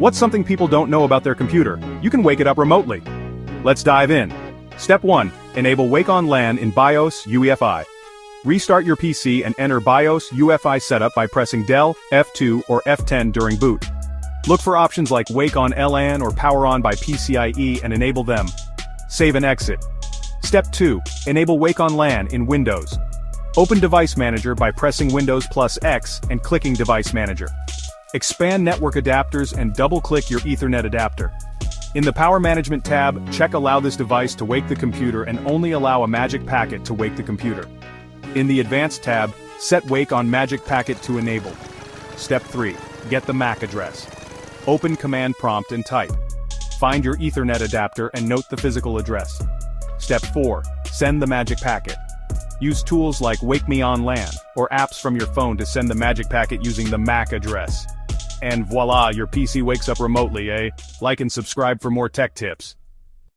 What's something people don't know about their computer? You can wake it up remotely. Let's dive in. Step 1. Enable Wake on LAN in BIOS UEFI. Restart your PC and enter BIOS UEFI setup by pressing Del, F2 or F10 during boot. Look for options like Wake on LAN or Power on by PCIe and enable them. Save and exit. Step 2. Enable Wake on LAN in Windows. Open Device Manager by pressing Windows plus X and clicking Device Manager. Expand network adapters and double-click your Ethernet adapter. In the Power Management tab, check Allow this device to wake the computer and only allow a magic packet to wake the computer. In the Advanced tab, set Wake on Magic Packet to enable. Step 3. Get the MAC address. Open Command Prompt and type. Find your Ethernet adapter and note the physical address. Step 4. Send the magic packet. Use tools like Wake Me on LAN, or apps from your phone to send the magic packet using the MAC address. And voila, your PC wakes up remotely, eh? Like and subscribe for more tech tips.